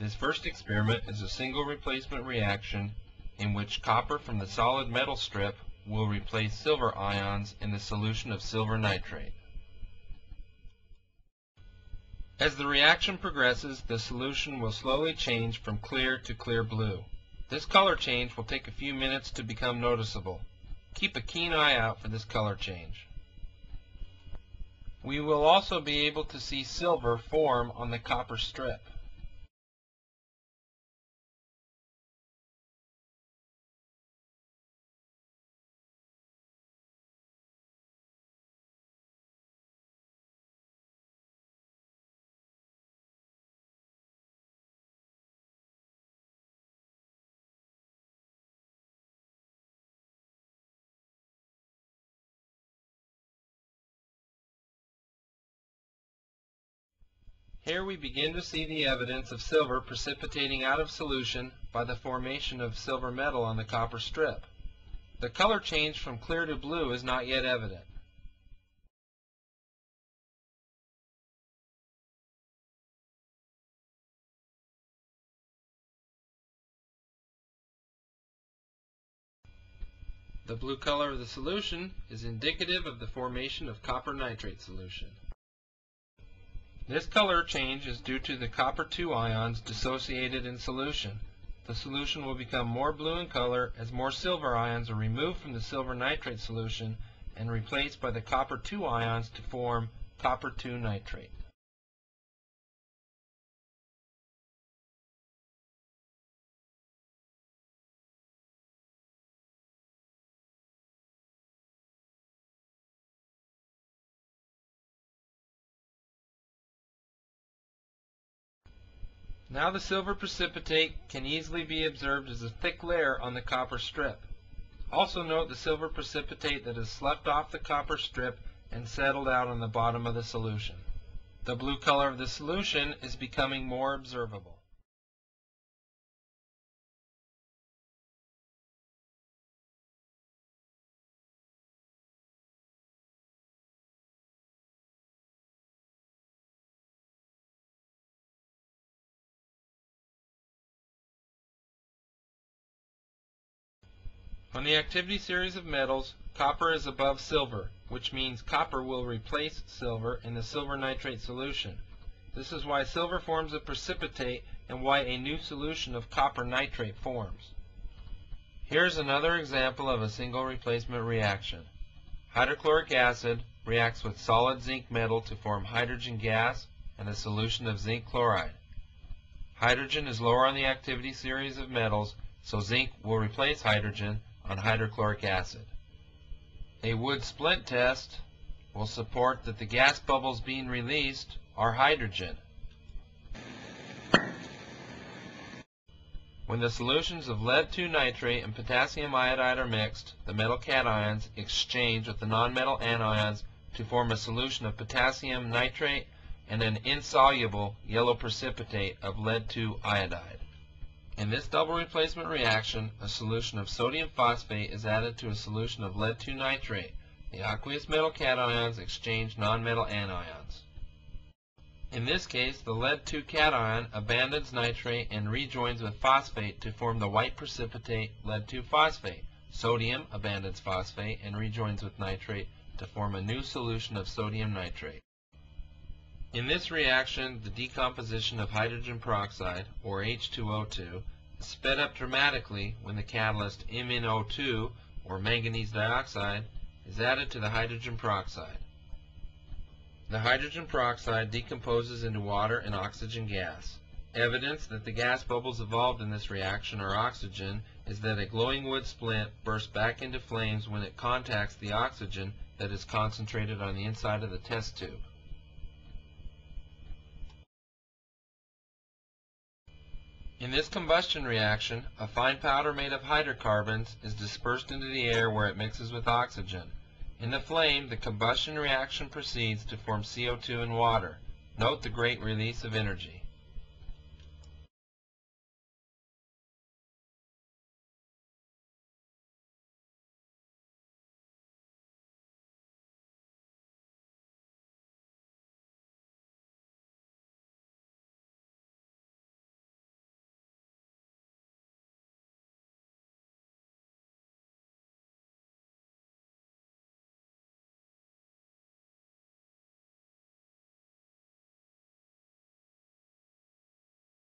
This first experiment is a single replacement reaction in which copper from the solid metal strip will replace silver ions in the solution of silver nitrate. As the reaction progresses, the solution will slowly change from clear to clear blue. This color change will take a few minutes to become noticeable. Keep a keen eye out for this color change. We will also be able to see silver form on the copper strip. Here we begin to see the evidence of silver precipitating out of solution by the formation of silver metal on the copper strip. The color change from clear to blue is not yet evident. The blue color of the solution is indicative of the formation of copper nitrate solution. This color change is due to the copper 2 ions dissociated in solution. The solution will become more blue in color as more silver ions are removed from the silver nitrate solution and replaced by the copper 2 ions to form copper 2 nitrate. Now the silver precipitate can easily be observed as a thick layer on the copper strip. Also note the silver precipitate that has slept off the copper strip and settled out on the bottom of the solution. The blue color of the solution is becoming more observable. On the activity series of metals, copper is above silver, which means copper will replace silver in the silver nitrate solution. This is why silver forms a precipitate and why a new solution of copper nitrate forms. Here's another example of a single replacement reaction. Hydrochloric acid reacts with solid zinc metal to form hydrogen gas and a solution of zinc chloride. Hydrogen is lower on the activity series of metals, so zinc will replace hydrogen on hydrochloric acid. A wood splint test will support that the gas bubbles being released are hydrogen. When the solutions of lead-2 nitrate and potassium iodide are mixed, the metal cations exchange with the nonmetal anions to form a solution of potassium nitrate and an insoluble yellow precipitate of lead-2 iodide. In this double replacement reaction, a solution of sodium phosphate is added to a solution of lead-2 nitrate. The aqueous metal cations exchange nonmetal anions. In this case, the lead-2 cation abandons nitrate and rejoins with phosphate to form the white precipitate lead-2 phosphate. Sodium abandons phosphate and rejoins with nitrate to form a new solution of sodium nitrate. In this reaction, the decomposition of hydrogen peroxide, or H2O2, is sped up dramatically when the catalyst MnO2, or manganese dioxide, is added to the hydrogen peroxide. The hydrogen peroxide decomposes into water and oxygen gas. Evidence that the gas bubbles evolved in this reaction are oxygen is that a glowing wood splint bursts back into flames when it contacts the oxygen that is concentrated on the inside of the test tube. In this combustion reaction, a fine powder made of hydrocarbons is dispersed into the air where it mixes with oxygen. In the flame, the combustion reaction proceeds to form CO2 and water. Note the great release of energy.